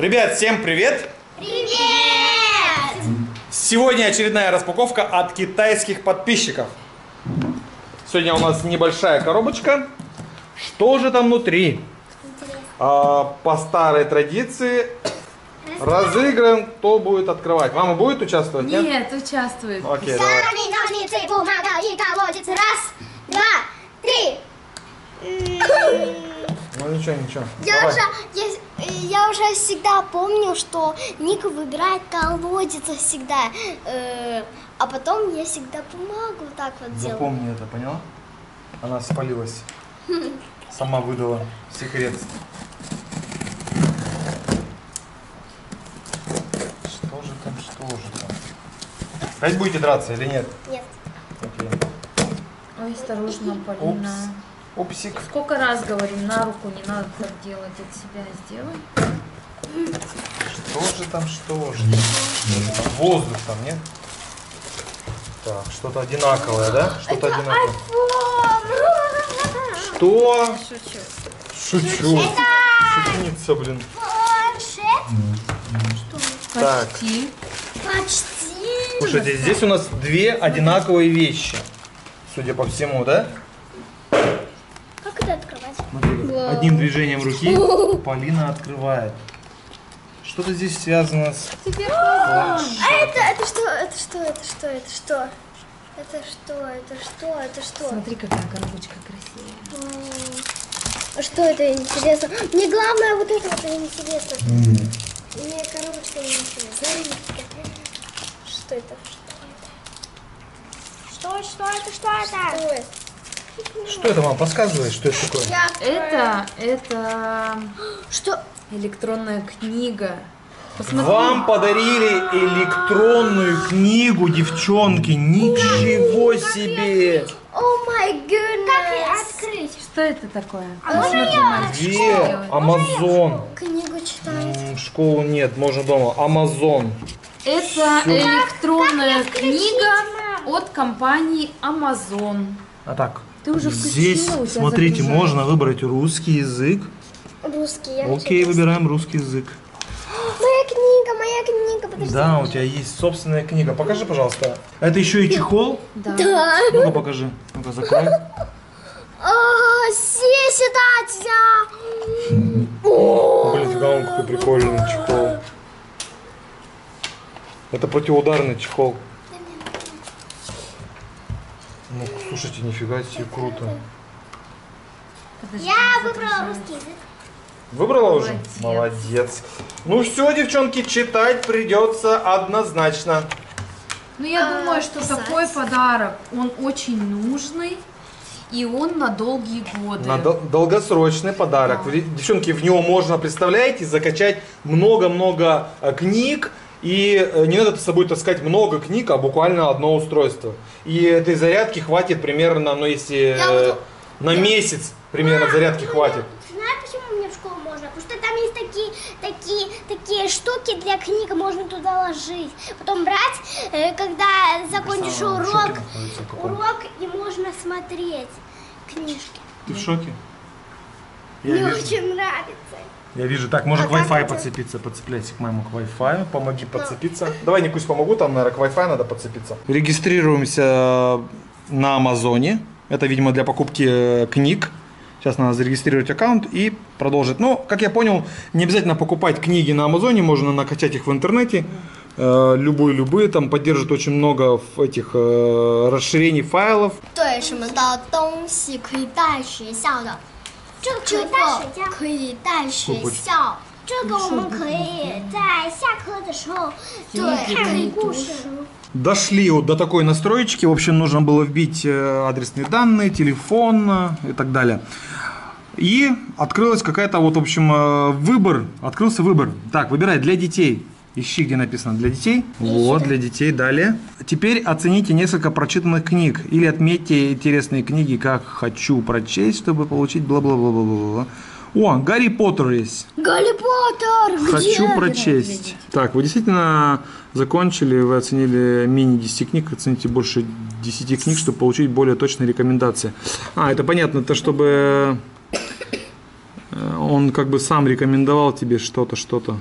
Ребят, всем привет! Привет! Сегодня очередная распаковка от китайских подписчиков. Сегодня у нас небольшая коробочка. Что же там внутри? А, по старой традиции разыграем, кто будет открывать. Мама будет участвовать? Нет? Нет, участвует. Окей, давай. Сами ножницы, бумага и колодец. Раз, два, три. Ну ничего, ничего. Я Давай. Я, уже всегда помню, что Ника выбирает колодец всегда. Э, а потом я всегда бумагу вот так вот делаю. Запомни это, поняла? Она спалилась. Сама выдала секрет. Что же там, что же там? Опять будете драться или нет? Нет. Окей. Ой, осторожно, Полина. Упсик. Сколько раз говорим, на руку не надо так делать, от себя сделай. Что же там, что же? Что? Воздух там, нет? Так, что-то одинаковое, да? Что-то одинаковое. Что? Шучу. Шучу. Шутница, блин. Так. Почти. Почти. Слушайте, здесь у нас две одинаковые вещи. Судя по всему, да? Как это открывать? Смотри, одним движением руки Полина открывает. Что-то здесь связано с... А это, это что? Это что? Это что? Это что? Это что? Это что? Это что? Смотри, какая коробочка красивая. А Что это интересно? Мне главное вот это вот интересно. Мне коробочка не интересна. Что это? Что это? Что, что это? Что это? Что это вам подсказывает, что это такое? Это, это Что? электронная книга. Посмотри. Вам подарили электронную книгу, девчонки. Ничего себе! О май. Как ее открыть? Что это такое? А можно я Где? что. Амазон. Книгу читать. Школу нет, можно дома. Амазон. Это электронная книга от компании Amazon. А так. Ты уже Здесь, включила, у тебя смотрите, загружается. можно выбрать русский язык. Русский. я Окей, хочу. выбираем русский язык. Моя книга, моя книга. Подожди. Да, у тебя есть собственная книга. Покажи, пожалуйста. Это еще и чехол? Да. Да. Ну-ка покажи. Ну-ка закрой. А, все сюда, Блин, фига, он какой прикольный чехол. Это противоударный чехол. Ну, слушайте, нифига себе, круто. Подожди, Я выбрала русский язык. Выбрала уже? Молодец. Ну все, девчонки, читать придется однозначно. Ну, я А, думаю, что писать. такой подарок, он очень нужный, и он на долгие годы. На дол- долгосрочный подарок. Да. Девчонки, в него можно, представляете, закачать много-много э, книг. И э, не надо с собой таскать много книг, а буквально одно устройство. И этой зарядки хватит примерно, ну если Я э, буду- на месяц примерно зарядки хватит. Знаешь, почему мне в школу можно? Потому что там есть такие, такие, такие штуки для книг, можно туда ложить. Потом брать, э, когда закончишь Самое в урок, урок и можно смотреть книжки. Ты в шоке? Я Мне вижу. очень нравится. Я вижу. Так, можно А к как Wi-Fi это? подцепиться. Подцепляйся к моему к Wi-Fi. Помоги подцепиться. Давай, Никусь, помогу. Там, наверное, к Wi-Fi надо подцепиться. Регистрируемся на Амазоне. Это, видимо, для покупки э, книг. Сейчас надо зарегистрировать аккаунт и продолжить. Ну, как я понял, не обязательно покупать книги на Амазоне, можно накачать их в интернете. Э, Любые-любые, там поддержит очень много ф- этих э, расширений файлов. 对什么的东西可以带学校的？ 这个可以带水饺，可以带学校。这个我们可以在下课的时候，对，看故事。 Дошли вот до такой настроечки. В общем, нужно было вбить э, адресные данные, телефон э, и так далее. И открылась какая-то вот, в общем, э, выбор. Открылся выбор. Так, выбирай для детей. Ищи, где написано для детей. Вот, для детей. Далее. Теперь оцените несколько прочитанных книг. Или отметьте интересные книги, как хочу прочесть, чтобы получить бла-бла-бла-бла-бла. О, Гарри Поттер есть. Гарри Поттер, Хочу прочесть. Так, вы действительно закончили, вы оценили менее 10 книг, оцените больше 10 книг, чтобы получить более точные рекомендации. А, это понятно, это чтобы э, он как бы сам рекомендовал тебе что-то, что-то.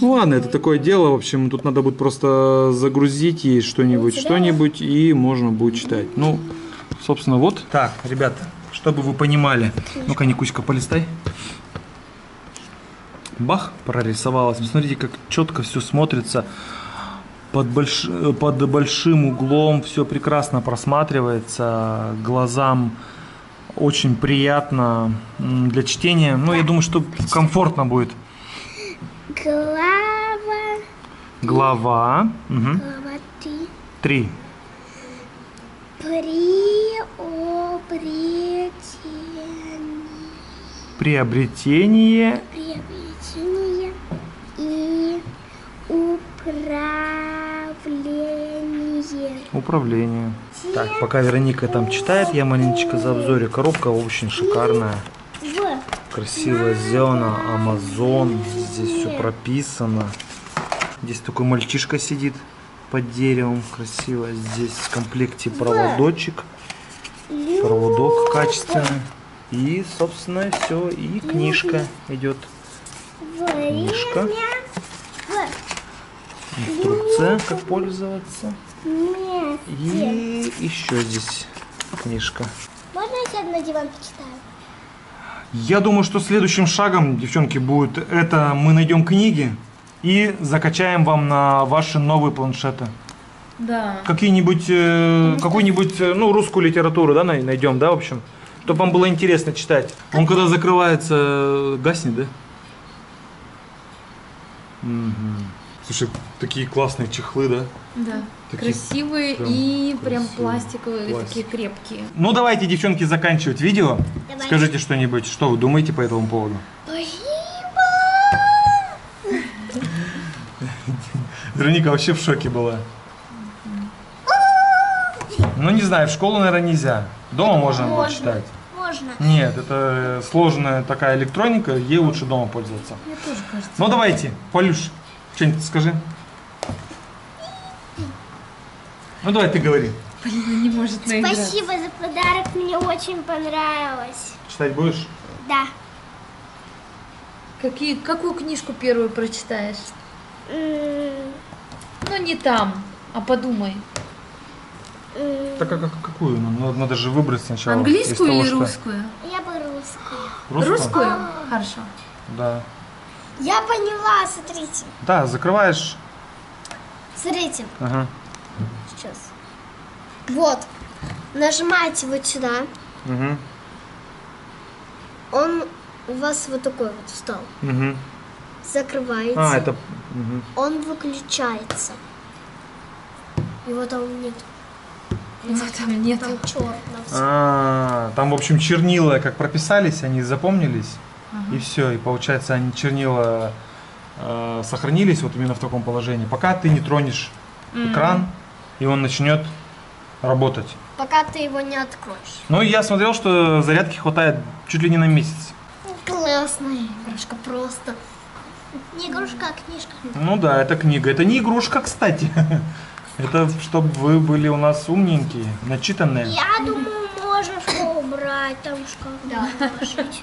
Ну ладно, это такое дело, в общем, тут надо будет просто загрузить ей что-нибудь, что-нибудь, и можно будет читать. Ну, собственно, вот. Так, ребят, чтобы вы понимали. Ну-ка, Никуська, полистай. Бах, прорисовалась. Посмотрите, как четко все смотрится. Под, больш... под большим углом все прекрасно просматривается. Глазам очень приятно для чтения. Ну, я думаю, что комфортно будет. Глава, Глава мгм, глава три. три. Приобретение, Приобретение приобретение и управление. управления. Так, пока Вероника там читает, я маленечко за обзоре. Коробка очень шикарная. Красиво сделано. Амазон. Здесь все прописано. Здесь такой мальчишка сидит под деревом. Красиво. Здесь в комплекте проводочек. Проводок качественный. И, собственно, все. И книжка идет. Книжка. Инструкция, как пользоваться. И еще здесь книжка. Можно я сяду на диван почитаю? Я думаю, что следующим шагом, девчонки, будет это мы найдем книги и закачаем вам на ваши новые планшеты. Да. Какие-нибудь, э, какую-нибудь, э, ну, русскую литературу, да, най- найдем, да, в общем, чтобы вам было интересно читать. Он когда закрывается, гаснет, да? Мгм. Слушай, такие классные чехлы, да? Да. Такие красивые прям и прям красивые. пластиковые, Пластик. такие крепкие. Ну, давайте, девчонки, заканчивать видео. Давай. Скажите что-нибудь, что вы думаете по этому поводу? Вероника вообще в шоке была. Ну, не знаю, в школу, наверное, нельзя. Дома можно Можно. читать. Можно. Нет, это сложная такая электроника, ей лучше дома пользоваться. Мне тоже кажется. Ну, давайте, Полюш, что-нибудь скажи. Ну, давай ты говори. Полина не может наиграться. Спасибо за подарок, мне очень понравилось. Читать будешь? Да. Какие, какую книжку первую прочитаешь? М, Ну, не там, а подумай. м, Так, а как- какую? Ну, надо- же выбрать сначала. Английскую того, или что- русскую? Я бы русскую. Русскую? Русскую? Хорошо. Да. Я поняла, смотрите. Да, закрываешь. Смотрите, Ага. сейчас. Вот. Нажимаете вот сюда. Угу. Он у вас вот такой вот встал. Угу. Закрываете. А, это... мгм. Он выключается. Его там нет. Ну, там нет. Там черно. А, там, в общем, чернила как прописались, они запомнились, и все, и получается, они чернила э, сохранились вот именно в таком положении. Пока ты не тронешь экран, и он начнет работать. Пока ты его не откроешь. Ну, я смотрел, что зарядки хватает чуть ли не на месяц. Классная игрушка просто. Не игрушка, а книжка. Ну да, это книга. Это не игрушка, кстати. Это чтобы вы были у нас умненькие, начитанные. Я думаю, можешь убрать, там шкаф. Да, положить.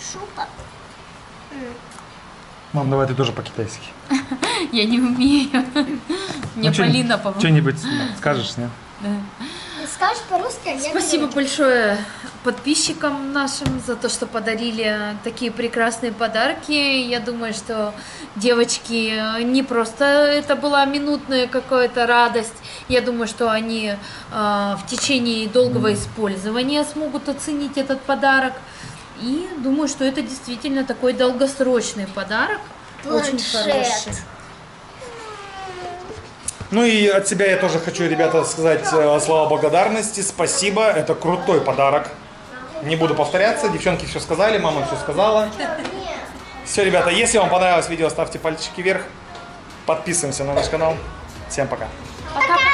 шупа. Мам, давай ты тоже по-китайски. Я не умею. Мне ну, Полина помогла. Что-нибудь скажешь, нет? Да. Скажешь по-русски, а Спасибо большое подписчикам нашим за то, что подарили такие прекрасные подарки. Я думаю, что девочки э, не просто это была минутная какая-то радость. Я думаю, что они э, в течение долгого использования смогут оценить этот подарок. И думаю, что это действительно такой долгосрочный подарок. Очень Планшет. хороший. Ну и от себя я тоже хочу, ребята, сказать э, слова благодарности. Спасибо, это крутой подарок. Не буду повторяться, девчонки все сказали, мама все сказала. Все, ребята, если вам понравилось видео, ставьте пальчики вверх. Подписываемся на наш канал. Всем пока. Пока-пока.